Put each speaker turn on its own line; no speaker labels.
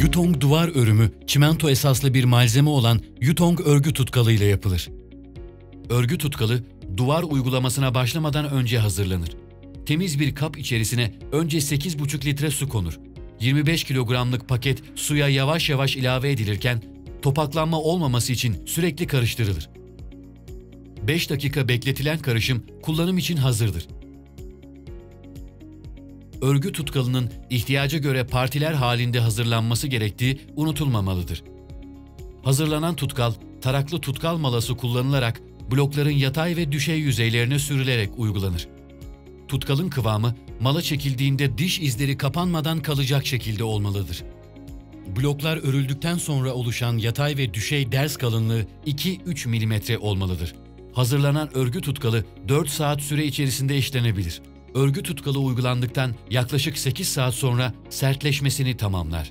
Yutong duvar örümü çimento esaslı bir malzeme olan Yutong örgü tutkalı ile yapılır. Örgü tutkalı duvar uygulamasına başlamadan önce hazırlanır. Temiz bir kap içerisine önce 8,5 litre su konur. 25 kilogramlık paket suya yavaş yavaş ilave edilirken topaklanma olmaması için sürekli karıştırılır. 5 dakika bekletilen karışım kullanım için hazırdır. Örgü tutkalının ihtiyaca göre partiler halinde hazırlanması gerektiği unutulmamalıdır. Hazırlanan tutkal, taraklı tutkal malası kullanılarak blokların yatay ve düşey yüzeylerine sürülerek uygulanır. Tutkalın kıvamı mala çekildiğinde diş izleri kapanmadan kalacak şekilde olmalıdır. Bloklar örüldükten sonra oluşan yatay ve düşey ders kalınlığı 2-3 mm olmalıdır. Hazırlanan örgü tutkalı 4 saat süre içerisinde işlenebilir örgü tutkalı uygulandıktan yaklaşık 8 saat sonra sertleşmesini tamamlar.